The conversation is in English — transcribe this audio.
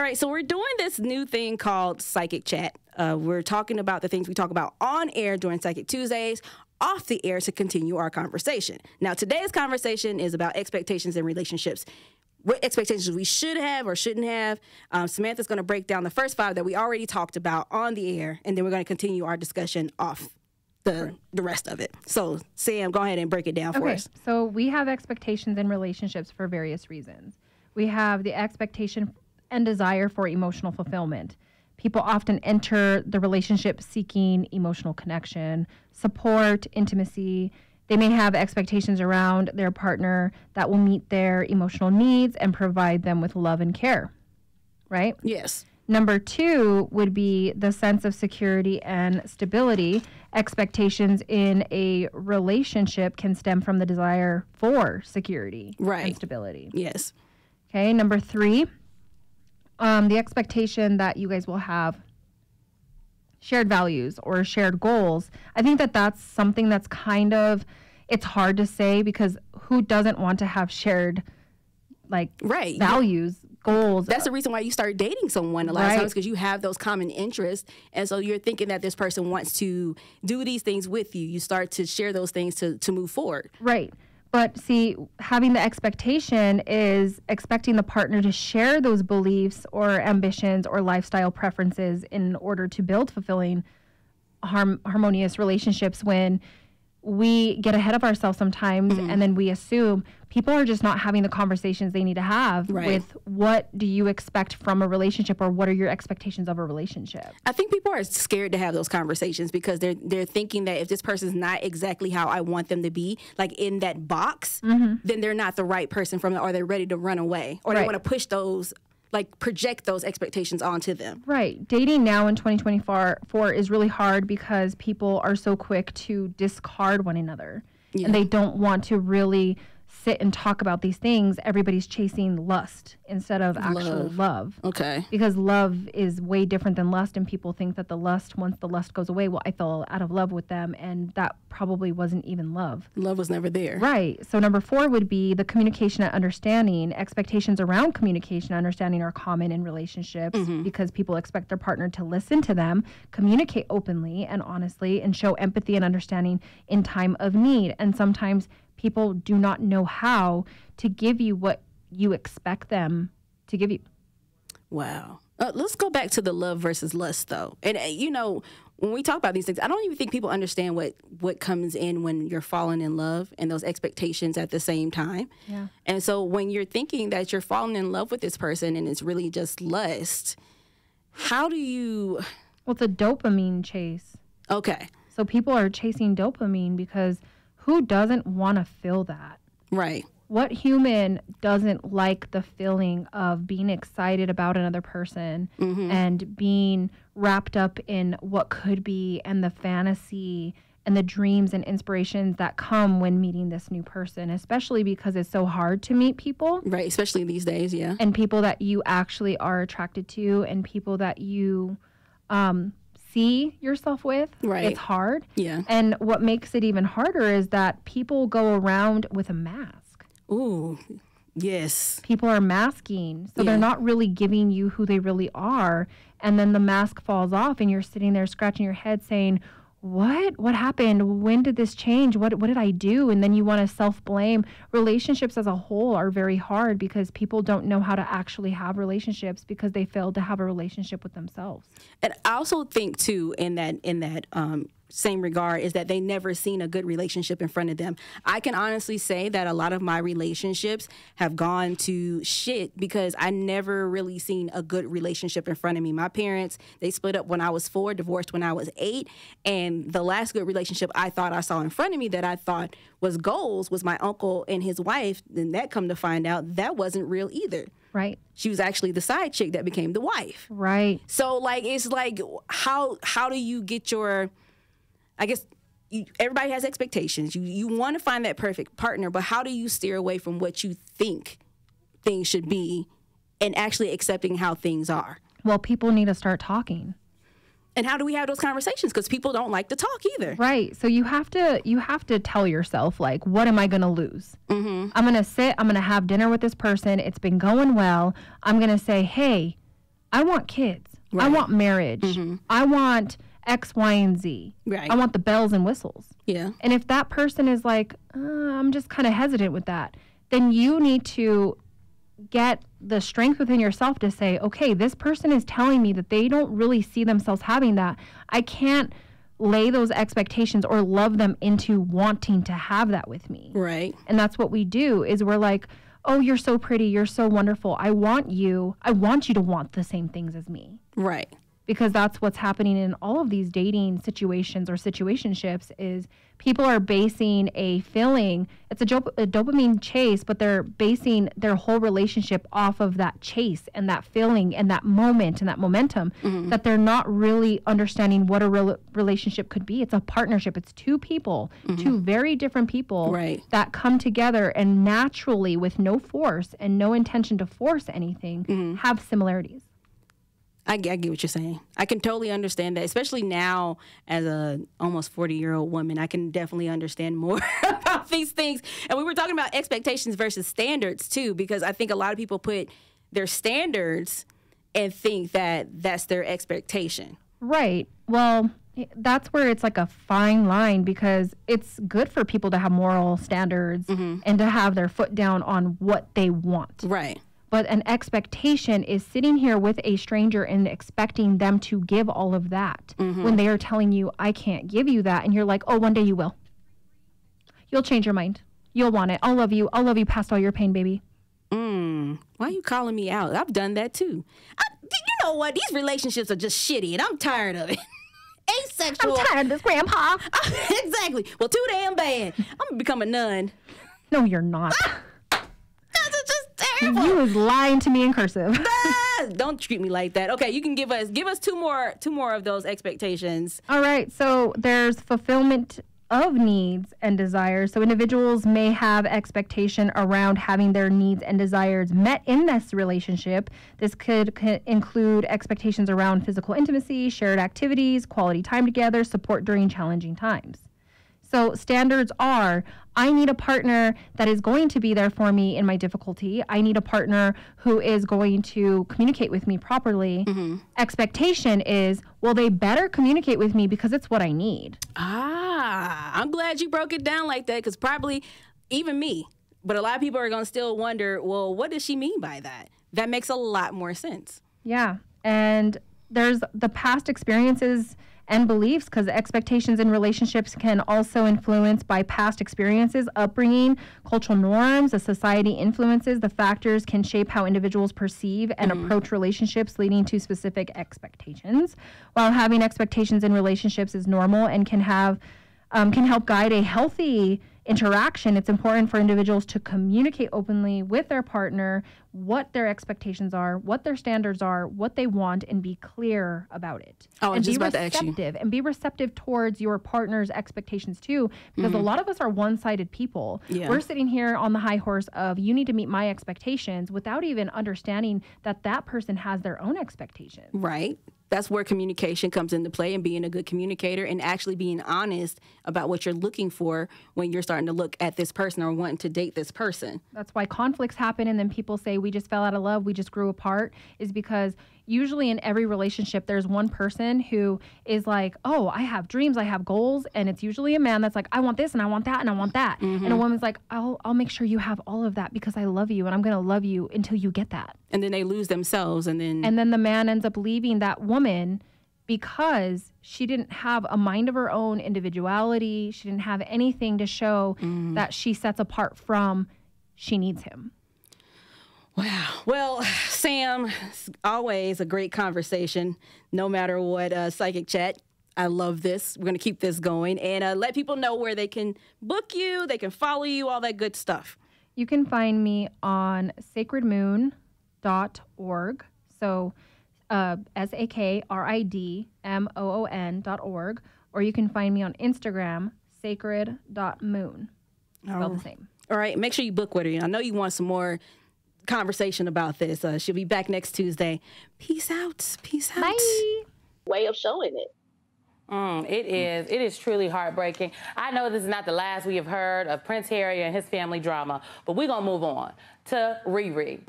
All right, so we're doing this new thing called Psychic Chat. Uh, we're talking about the things we talk about on air during Psychic Tuesdays, off the air to continue our conversation. Now, today's conversation is about expectations and relationships. What expectations we should have or shouldn't have. Um, Samantha's going to break down the first five that we already talked about on the air, and then we're going to continue our discussion off the the rest of it. So, Sam, go ahead and break it down for Okay, us. so we have expectations in relationships for various reasons. We have the expectation and desire for emotional fulfillment. People often enter the relationship seeking emotional connection, support, intimacy. They may have expectations around their partner that will meet their emotional needs and provide them with love and care, right? Yes. Number two would be the sense of security and stability. Expectations in a relationship can stem from the desire for security Right. and stability. Yes. Okay, number three, um, the expectation that you guys will have shared values or shared goals. I think that that's something that's kind of it's hard to say because who doesn't want to have shared like Right. values, goals? That's the reason why you start dating someone a lot Right. of times because you have those common interests. And so you're thinking that this person wants to do these things with you. You start to share those things to, to move forward. Right. But see, having the expectation is expecting the partner to share those beliefs or ambitions or lifestyle preferences in order to build fulfilling, harm- harmonious relationships when we get ahead of ourselves sometimes Mm-hmm. and then we assume people are just not having the conversations they need to have Right. with what do you expect from a relationship or what are your expectations of a relationship. I think people are scared to have those conversations because they're they're thinking that if this person's not exactly how I want them to be, like in that box, then they're not the right person from or they're ready to run away or they want to push those like project those expectations onto them. Right. Dating now in 2024 four is really hard because people are so quick to discard one another. And they don't want to really sit and talk about these things. Everybody's chasing lust instead of actual Love. love. Okay. Because love is way different than lust, and people think that the lust, once the lust goes away, well, I fell out of love with them, and that probably wasn't even love. Love was never there. Right. So number four would be the communication and understanding. Expectations around communication and understanding are common in relationships mm-hmm. because people expect their partner to listen to them, communicate openly and honestly, and show empathy and understanding in time of need. And sometimes people do not know how to give you what you expect them to give you. Wow. Uh, let's go back to the love versus lust, though. And uh, you know, when we talk about these things, I don't even think people understand what what comes in when you're falling in love and those expectations at the same time. Yeah. And so when you're thinking that you're falling in love with this person and it's really just lust, how do you? Well, it's a dopamine chase. Okay, So people are chasing dopamine because who doesn't want to feel that? right. what human doesn't like the feeling of being excited about another person and being wrapped up in what could be and the fantasy and the dreams and inspirations that come when meeting this new person, especially because it's so hard to meet people Right, especially these days, yeah. and people that you actually are attracted to and people that you um, see yourself with. Right. It's hard. Yeah. And what makes it even harder is that people go around with a mask. Ooh, yes. People are masking. So Yeah. they're not really giving you who they really are. And then the mask falls off and you're sitting there scratching your head saying, what? What happened? When did this change? What what did i do? And then you want to self blame relationships as a whole are very hard because people don't know how to actually have relationships because they failed to have a relationship with themselves. And I also think too, in that in that um, same regard, is that they never seen a good relationship in front of them. I can honestly say that a lot of my relationships have gone to shit because I never really seen a good relationship in front of me. My parents they split up when I was four, divorced when I was eight, and the last good relationship I thought I saw in front of me that I thought was goals was my uncle and his wife. Then that come to find out that wasn't real either. right She was actually the side chick that became the wife. right So like it's like how how do you get your I guess you, everybody has expectations. You you want to find that perfect partner, but how do you steer away from what you think things should be and actually accepting how things are? well people need to start talking And how do we have those conversations? Because people don't like to talk either. Right. So you have to you have to tell yourself like, what am I going to lose? Mm-hmm. I'm going to sit. I'm going to have dinner with this person. It's been going well. I'm going to say, hey, I want kids. I want marriage. I want X, Y, and Z. Right. I want the bells and whistles. Yeah. And if that person is like, uh, I'm just kind of hesitant with that, then you need to get the strength within yourself to say, okay, this person is telling me that they don't really see themselves having that. I can't lay those expectations or love them into wanting to have that with me. Right. And that's what we do is we're like, "Oh, you're so pretty, you're so wonderful. I want you. I want you to want the same things as me." Right. Because that's what's happening in all of these dating situations or situationships is people are basing a feeling it's a, dop- a dopamine chase but they're basing their whole relationship off of that chase and that feeling and that moment and that momentum mm-hmm. that they're not really understanding what a real relationship could be. It's a partnership. It's two people two mm-hmm. very different people Right. that come together and naturally with no force and no intention to force anything mm-hmm. have similarities I, get- I get what you're saying. I can totally understand that, especially now as a almost 40 year old woman. I can definitely understand more about these things. And we were talking about expectations versus standards too, because I think a lot of people put their standards and think that that's their expectation. Right. Well, eh, that's where it's like a fine line because it's good for people to have moral standards mm-hmm. and to have their foot down on what they want. Right. But an expectation is sitting here with a stranger and expecting them to give all of that when they are telling you, I can't give you that. And you're like, oh, one day you will. You'll change your mind. You'll want it. I'll love you. I'll love you past all your pain, baby. Mm, why are you calling me out? I've done that too. I, you know what? These relationships are just shitty, and I'm tired of it. Asexual. I'm tired of this, Grandpa. exactly. Well, too damn bad. I'm gonna become a nun. No, you're not. You was lying to me in cursive. Ah, Don't treat me like that. Okay, you can give us give us two more two more of those expectations. All right. So there's fulfillment of needs and desires. So individuals may have expectation around having their needs and desires met in this relationship. This could, could include expectations around physical intimacy, shared activities, quality time together, support during challenging times. So standards are I need a partner that is going to be there for me in my difficulty. I need a partner who is going to communicate with me properly. Expectation is, well, they better communicate with me because it's what I need. Ah, I'm glad you broke it down like that because probably even me, but a lot of people are gonna still wonder, well, what does she mean by that? That makes a lot more sense. Yeah. And there's the past experiences and beliefs because expectations in relationships can also influence by past experiences, upbringing, cultural norms, the society influences. The factors can shape how individuals perceive and approach relationships, leading to specific expectations. While having expectations in relationships is normal and can have um, can help guide a healthy interaction, it's important for individuals to communicate openly with their partner what their expectations are, what their standards are, what they want, and be clear about it. Oh, and just be about to ask receptive and be receptive towards your partner's expectations too, because a lot of us are one-sided people. Mm-hmm. Yeah. We're sitting here on the high horse of you need to meet my expectations without even understanding that that person has their own expectations. Right. That's where communication comes into play and being a good communicator and actually being honest about what you're looking for when you're starting to look at this person or wanting to date this person. That's why conflicts happen and then people say we just fell out of love, we just grew apart is because usually in every relationship there's one person who is like, "Oh, I have dreams, I have goals." And it's usually a man that's like, "I want this and I want that and I want that." Mm-hmm. And a woman's like, "I'll I'll make sure you have all of that because I love you and I'm going to love you until you get that." And then they lose themselves and then And then the man ends up leaving that woman because she didn't have a mind of her own individuality. She didn't have anything to show that she sets apart from she needs him. Wow. Well, Sam, always a great conversation, no matter what uh, psychic chat. I love this. We're going to keep this going and uh, let people know where they can book you, they can follow you, all that good stuff. You can find me on sakridmoon.org. So uh, S A K R I D M O O N dot org. Or you can find me on Instagram, sakrid.moon. Spelled the same. All right. Make sure you book with her. I know you want some more conversation about this. Uh, she'll be back next Tuesday. Peace out. Peace out. Bye. way of showing it. Mm, it is. It is truly heartbreaking. I know this is not the last we have heard of Prince Harry and his family drama, but we're going to move on to Riri.